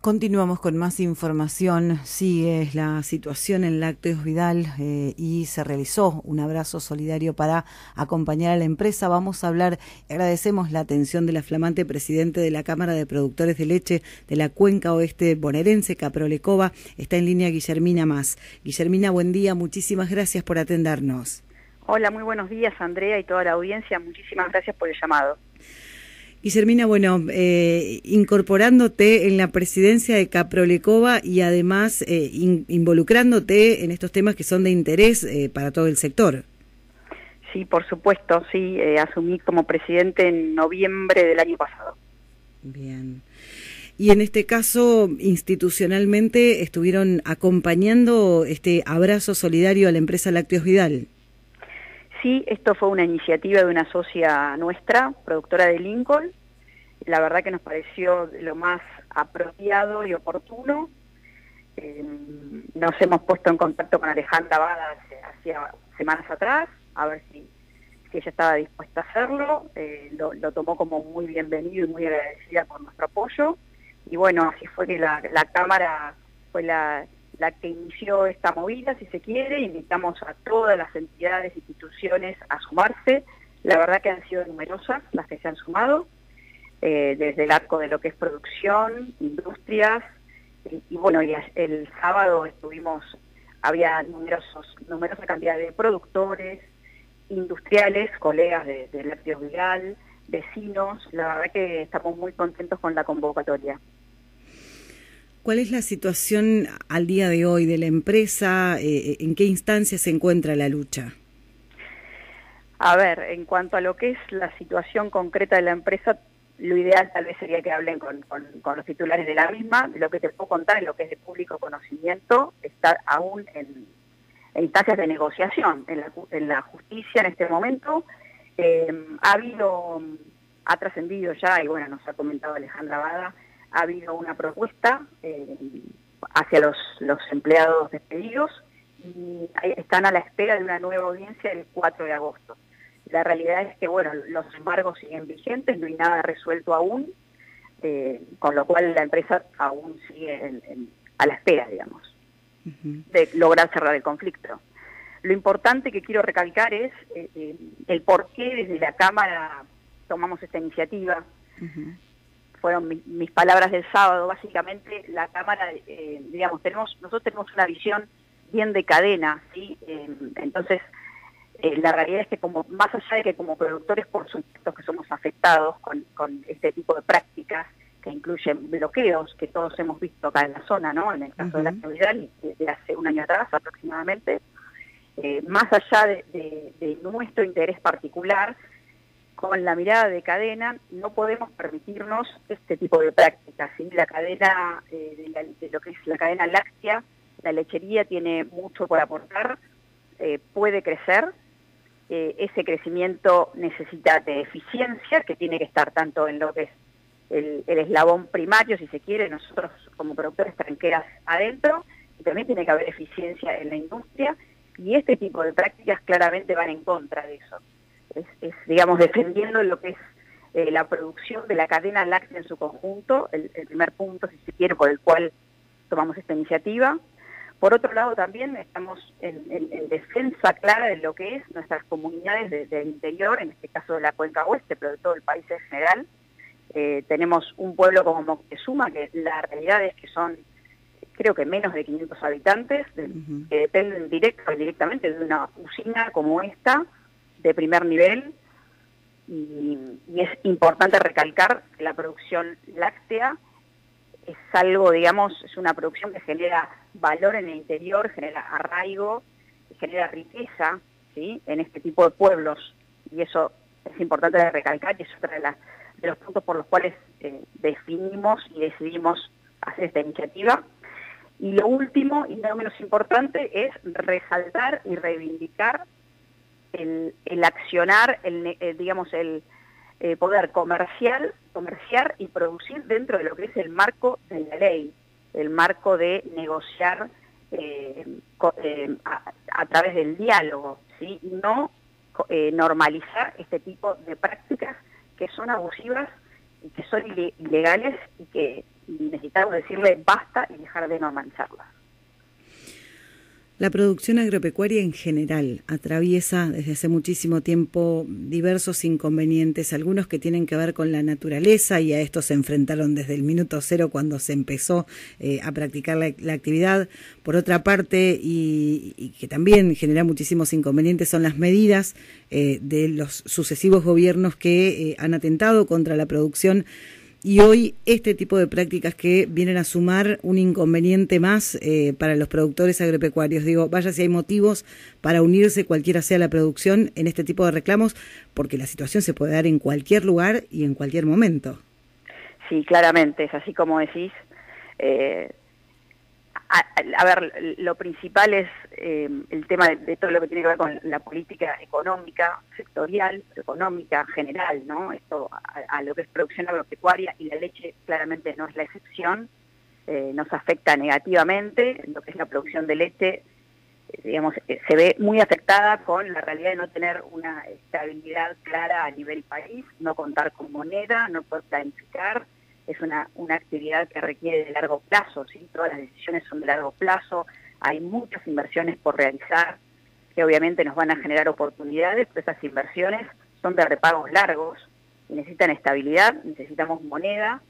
Continuamos con más información. Sigue la situación en Lácteos Vidal eh, y se realizó un abrazo solidario para acompañar a la empresa. Vamos a hablar, agradecemos la atención de la flamante presidente de la Cámara de Productores de Leche de la Cuenca Oeste Bonaerense, Caprolecova. Está en línea Guillermina Más. Guillermina, buen día. Muchísimas gracias por atendernos. Hola, muy buenos días, Andrea y toda la audiencia. Muchísimas gracias por el llamado. Guillermina, bueno, eh, incorporándote en la presidencia de Caprolecova y además eh, involucrándote en estos temas que son de interés eh, para todo el sector. Sí, por supuesto, sí, asumí como presidente en noviembre del año pasado. Bien. Y en este caso, institucionalmente, estuvieron acompañando este abrazo solidario a la empresa Lácteos Vidal. Sí, esto fue una iniciativa de una socia nuestra, productora de Lincoln. La verdad que nos pareció lo más apropiado y oportuno. Eh, nos hemos puesto en contacto con Alejandra Bada hacía semanas atrás, a ver si, ella estaba dispuesta a hacerlo. Eh, lo, tomó como muy bienvenido y muy agradecida por nuestro apoyo. Y bueno, así fue que la Cámara fue la, la que inició esta movida, si se quiere, invitamos a todas las entidades, instituciones a sumarse. La verdad que han sido numerosas las que se han sumado, eh, desde el arco de lo que es producción, industrias, y, bueno, y el sábado estuvimos, había numerosos, numerosa cantidad de productores, industriales, colegas de, de Lácteos Viral, vecinos, la verdad que estamos muy contentos con la convocatoria. ¿Cuál es la situación al día de hoy de la empresa? Eh, ¿En qué instancia se encuentra la lucha? A ver, en cuanto a lo que es la situación concreta de la empresa, lo ideal tal vez sería que hablen con, los titulares de la misma. Lo que te puedo contar en lo que es de público conocimiento está aún en, instancias de negociación en la, justicia en este momento. Eh, ha habido, ha trascendido ya, y bueno, nos ha comentado Alejandra Bada, ha habido una propuesta eh, hacia los, los empleados despedidos y están a la espera de una nueva audiencia el 4 de agosto. La realidad es que, bueno, los embargos siguen vigentes, no hay nada resuelto aún, eh, con lo cual la empresa aún sigue a la espera, digamos, de lograr cerrar el conflicto. Lo importante que quiero recalcar es eh, el por qué desde la Cámara tomamos esta iniciativa fueron mis palabras del sábado, básicamente la Cámara, eh, digamos, tenemos nosotros tenemos una visión bien de cadena, ¿sí? Eh, entonces, eh, la realidad es que como más allá de que como productores, por supuesto que somos afectados con, este tipo de prácticas que incluyen bloqueos que todos hemos visto acá en la zona, ¿no? En el caso de la actividad, de hace un año atrás aproximadamente, más allá de nuestro interés particular, con la mirada de cadena no podemos permitirnos este tipo de prácticas. La cadena, eh, de, lo que es la cadena láctea, la lechería tiene mucho por aportar, eh, puede crecer, eh, ese crecimiento necesita de eficiencia, que tiene que estar tanto en lo que es el, eslabón primario, si se quiere, nosotros como productores tranqueras adentro, y también tiene que haber eficiencia en la industria, y este tipo de prácticas claramente van en contra de eso es, digamos, defendiendo lo que es eh, la producción de la cadena láctea en su conjunto, el, primer punto, si se quiere, por el cual tomamos esta iniciativa. Por otro lado, también estamos en, defensa clara de lo que es nuestras comunidades del interior, en este caso de la Cuenca Oeste, pero de todo el país en general. Eh, tenemos un pueblo como Moctezuma, que la realidad es que son, creo que menos de 500 habitantes, que dependen directo o indirectamente de una usina como esta, de primer nivel y, es importante recalcar que la producción láctea es algo, digamos, es una producción que genera valor en el interior, genera arraigo, genera riqueza ¿sí? en este tipo de pueblos y eso es importante de recalcar y es otro de, los puntos por los cuales eh, definimos y decidimos hacer esta iniciativa. Y lo último y no menos importante es resaltar y reivindicar el, accionar, el, eh, digamos, el eh, poder comercial, comerciar y producir dentro de lo que es el marco de la ley, el marco de negociar eh, a, través del diálogo, ¿sí? no normalizar este tipo de prácticas que son abusivas y que son ilegales y que necesitamos decirle basta y dejar de no mancharlas. La producción agropecuaria en general atraviesa desde hace muchísimo tiempo diversos inconvenientes, algunos que tienen que ver con la naturaleza y a esto se enfrentaron desde el minuto cero cuando se empezó eh, a practicar la, actividad. Por otra parte, y, que también genera muchísimos inconvenientes, son las medidas eh, de los sucesivos gobiernos que eh, han atentado contra la producción y hoy este tipo de prácticas que vienen a sumar un inconveniente más eh, para los productores agropecuarios. Digo, vaya si hay motivos para unirse cualquiera sea la producción en este tipo de reclamos, porque la situación se puede dar en cualquier lugar y en cualquier momento. Sí, claramente, es así como decís. Eh, a, ver, lo principal es eh, el tema de, todo lo que tiene que ver con la política económica, sectorial, económica, general, ¿no? Esto a, lo que es producción agropecuaria y la leche claramente no es la excepción, eh, nos afecta negativamente, lo que es la producción de leche, eh, digamos, se ve muy afectada con la realidad de no tener una estabilidad clara a nivel país, no contar con moneda, no poder planificar, es una, una actividad que requiere de largo plazo, ¿sí? todas las decisiones son de largo plazo, hay muchas inversiones por realizar que obviamente nos van a generar oportunidades, pero esas inversiones son de repagos largos y necesitan estabilidad, necesitamos moneda.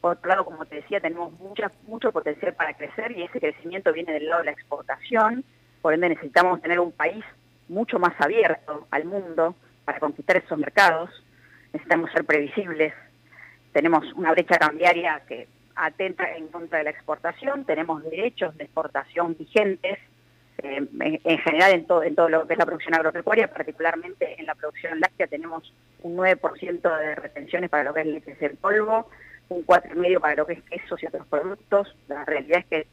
Por otro lado, como te decía, tenemos mucha, mucho potencial para crecer y ese crecimiento viene del lado de la exportación, por ende necesitamos tener un país mucho más abierto al mundo para conquistar esos mercados, necesitamos ser previsibles, tenemos una brecha cambiaria que atenta en contra de la exportación, tenemos derechos de exportación vigentes, eh, en, general en todo, en todo lo que es la producción agropecuaria, particularmente en la producción láctea tenemos un 9% de retenciones para lo que es leche en polvo, un 4,5% para lo que es quesos y otros productos. La realidad es que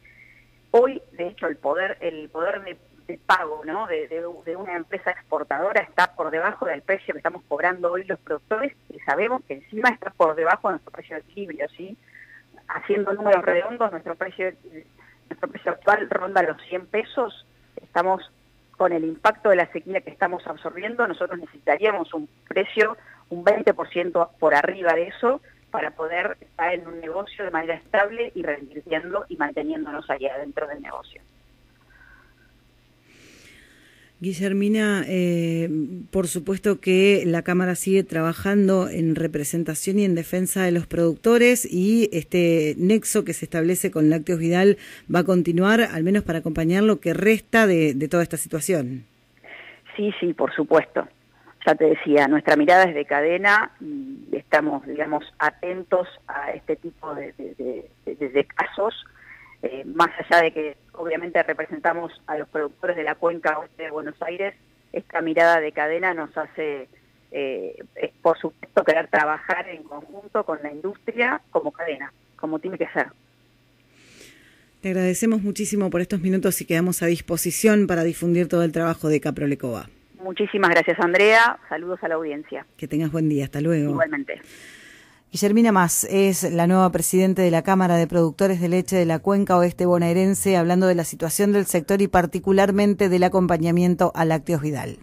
hoy, de hecho, el poder, el poder de pago ¿no? de, una empresa exportadora está por debajo del precio que estamos cobrando hoy los productores y sabemos que encima está por debajo de nuestro precio de equilibrio, ¿sí? Haciendo números redondos, nuestro precio, nuestro precio actual ronda los 100 pesos, estamos con el impacto de la sequía que estamos absorbiendo, nosotros necesitaríamos un precio un 20% por arriba de eso para poder estar en un negocio de manera estable y reinvirtiendo y manteniéndonos allá dentro del negocio. Guillermina, eh, por supuesto que la Cámara sigue trabajando en representación y en defensa de los productores y este nexo que se establece con Lácteos Vidal va a continuar, al menos para acompañar lo que resta de, toda esta situación. Sí, sí, por supuesto. Ya te decía, nuestra mirada es de cadena y estamos, digamos, atentos a este tipo de, de casos eh, más allá de que obviamente representamos a los productores de la cuenca oeste de Buenos Aires, esta mirada de cadena nos hace, eh, por supuesto, querer trabajar en conjunto con la industria como cadena, como tiene que ser. Te agradecemos muchísimo por estos minutos y quedamos a disposición para difundir todo el trabajo de Caprolecoba. Muchísimas gracias, Andrea. Saludos a la audiencia. Que tengas buen día. Hasta luego. Igualmente. Guillermina Más es la nueva presidenta de la Cámara de Productores de Leche de la Cuenca Oeste Bonaerense, hablando de la situación del sector y particularmente del acompañamiento a Lácteos Vidal.